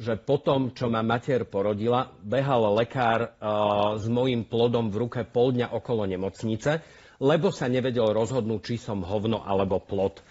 že po tom, čo ma mater porodila, behal lekár uh, s mojím plodom v ruke pol dňa okolo nemocnice, lebo sa nevedel rozhodnúť, či som hovno alebo plod.